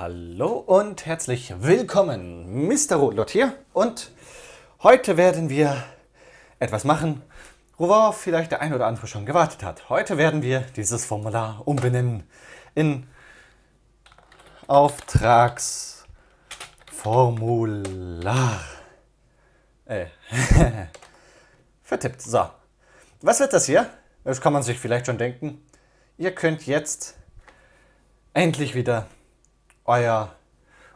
hallo und herzlich willkommen. Mr. Rotlot hier und heute werden wir etwas machen, worauf vielleicht der ein oder andere schon gewartet hat. Heute werden wir dieses Formular umbenennen in Auftragsformular. Äh, vertippt. So, was wird das hier? Das kann man sich vielleicht schon denken. Ihr könnt jetzt endlich wieder euer,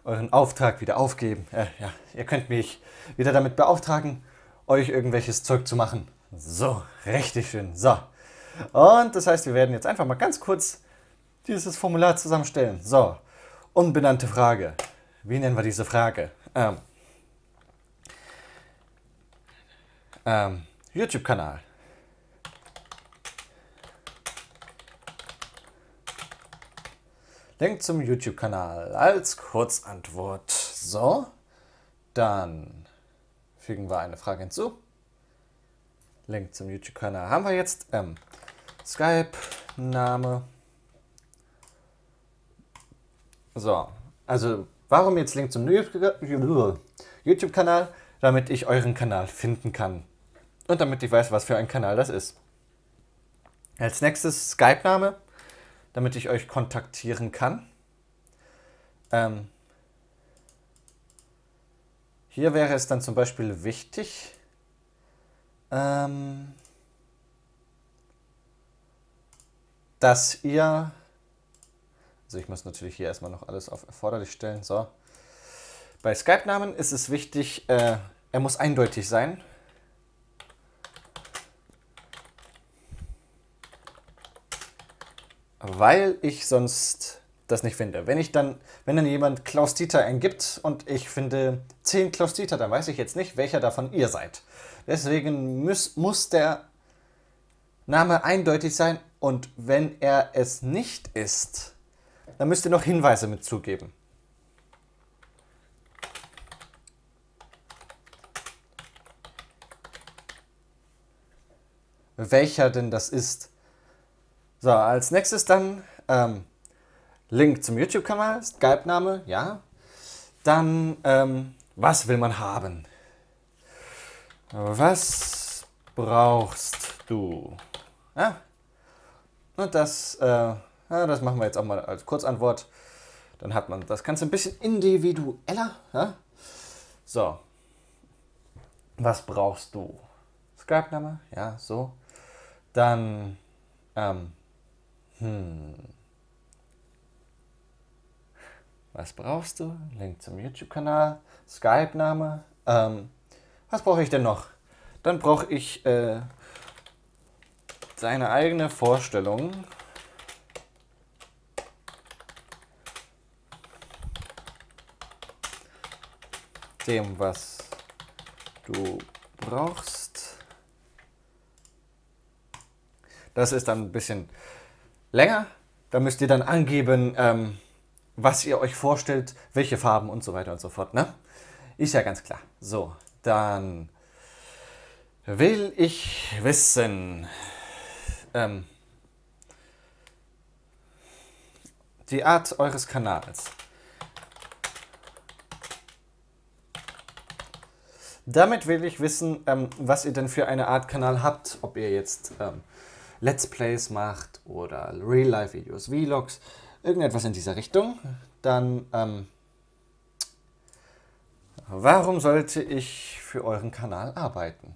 euren Auftrag wieder aufgeben. Äh, ja, ihr könnt mich wieder damit beauftragen, euch irgendwelches Zeug zu machen. So, richtig schön. So. Und das heißt, wir werden jetzt einfach mal ganz kurz dieses Formular zusammenstellen. So, unbenannte Frage. Wie nennen wir diese Frage? Ähm, ähm, YouTube-Kanal. Link zum YouTube-Kanal als Kurzantwort. So, dann fügen wir eine Frage hinzu. Link zum YouTube-Kanal haben wir jetzt. Ähm, Skype-Name. So, also warum jetzt Link zum YouTube-Kanal? Damit ich euren Kanal finden kann. Und damit ich weiß, was für ein Kanal das ist. Als nächstes Skype-Name damit ich euch kontaktieren kann. Ähm, hier wäre es dann zum Beispiel wichtig, ähm, dass ihr, also ich muss natürlich hier erstmal noch alles auf erforderlich stellen, so. Bei Skype-Namen ist es wichtig, äh, er muss eindeutig sein. Weil ich sonst das nicht finde. Wenn ich dann, wenn dann jemand Klaus Dieter eingibt und ich finde 10 Klaus Dieter, dann weiß ich jetzt nicht, welcher davon ihr seid. Deswegen muss, muss der Name eindeutig sein und wenn er es nicht ist, dann müsst ihr noch Hinweise mitzugeben. Welcher denn das ist. So, als nächstes dann ähm, Link zum YouTube-Kanal, Skype-Name, ja. Dann, ähm, was will man haben? Was brauchst du? Ja. Und das, äh, ja, das machen wir jetzt auch mal als Kurzantwort. Dann hat man das Ganze ein bisschen individueller. Ja? So. Was brauchst du? Skype-Name, ja, so. Dann, ähm, hm. Was brauchst du? Link zum YouTube-Kanal, Skype-Name. Ähm, was brauche ich denn noch? Dann brauche ich äh, seine eigene Vorstellung. Dem, was du brauchst. Das ist dann ein bisschen länger. Da müsst ihr dann angeben, ähm, was ihr euch vorstellt, welche Farben und so weiter und so fort. Ne? Ist ja ganz klar. So, dann will ich wissen, ähm, die Art eures Kanals. Damit will ich wissen, ähm, was ihr denn für eine Art Kanal habt, ob ihr jetzt ähm, Let's Plays macht oder Real-Life-Videos, Vlogs, irgendetwas in dieser Richtung, dann ähm, warum sollte ich für euren Kanal arbeiten?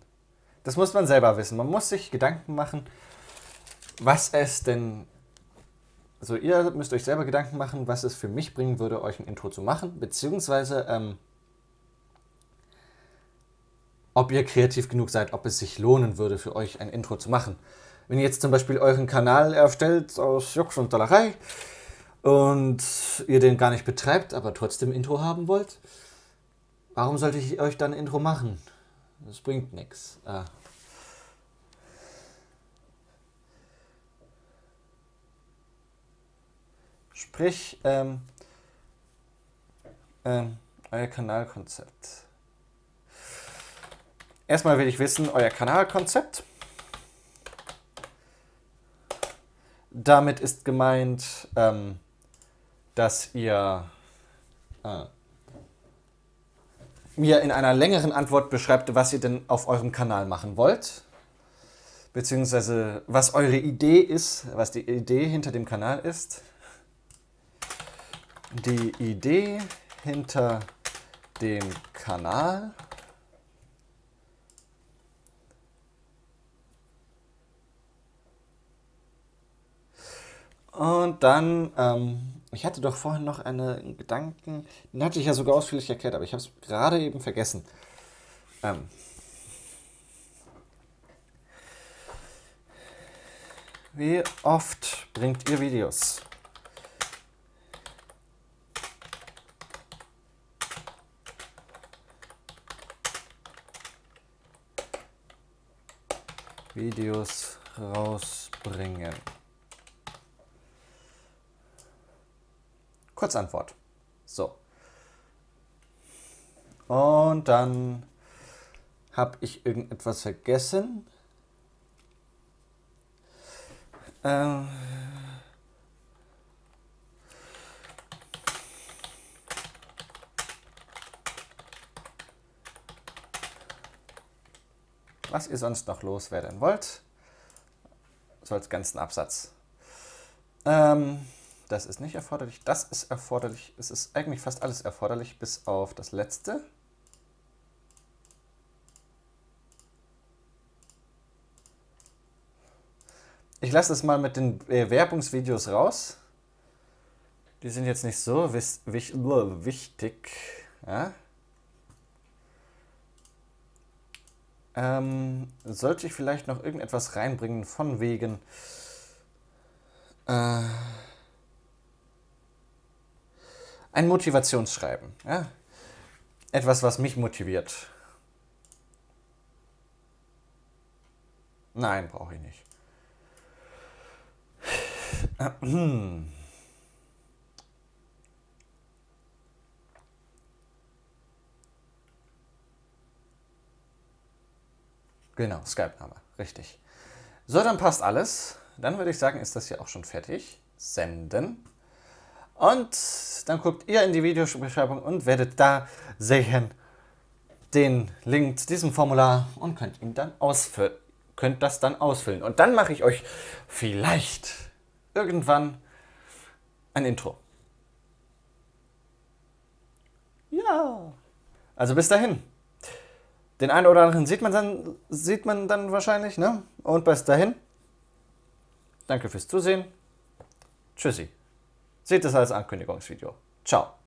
Das muss man selber wissen. Man muss sich Gedanken machen, was es denn. Also ihr müsst euch selber Gedanken machen, was es für mich bringen würde, euch ein Intro zu machen, beziehungsweise ähm, ob ihr kreativ genug seid, ob es sich lohnen würde, für euch ein Intro zu machen. Wenn ihr jetzt zum Beispiel euren Kanal erstellt aus Jux und Dollerei und ihr den gar nicht betreibt, aber trotzdem Intro haben wollt, warum sollte ich euch dann Intro machen? Das bringt nichts. Ah. Sprich, ähm, ähm, euer Kanalkonzept. Erstmal will ich wissen, euer Kanalkonzept. Damit ist gemeint, ähm, dass ihr äh, mir in einer längeren Antwort beschreibt, was ihr denn auf eurem Kanal machen wollt. Beziehungsweise was eure Idee ist, was die Idee hinter dem Kanal ist. Die Idee hinter dem Kanal. Und dann, ähm, ich hatte doch vorhin noch einen Gedanken, den hatte ich ja sogar ausführlich erklärt, aber ich habe es gerade eben vergessen. Ähm, wie oft bringt ihr Videos? Videos rausbringen. Kurzantwort. So. Und dann habe ich irgendetwas vergessen. Ähm. Was ihr sonst noch loswerden wollt, so als ganzen Absatz. Ähm. Das ist nicht erforderlich. Das ist erforderlich. Es ist eigentlich fast alles erforderlich, bis auf das letzte. Ich lasse es mal mit den äh, Werbungsvideos raus. Die sind jetzt nicht so wichtig. Ja? Ähm, sollte ich vielleicht noch irgendetwas reinbringen von wegen... Äh, ein Motivationsschreiben. Ja? Etwas, was mich motiviert. Nein, brauche ich nicht. Genau, Skype-Name, richtig. So, dann passt alles. Dann würde ich sagen, ist das hier auch schon fertig. Senden. Und dann guckt ihr in die Videobeschreibung und werdet da sehen den Link zu diesem Formular und könnt ihn dann ausfüllen. Könnt das dann ausfüllen. Und dann mache ich euch vielleicht irgendwann ein Intro. Ja. Also bis dahin. Den einen oder anderen sieht man dann, sieht man dann wahrscheinlich, ne? Und bis dahin. Danke fürs Zusehen. Tschüssi. Seht es als Ankündigungsvideo. Ciao.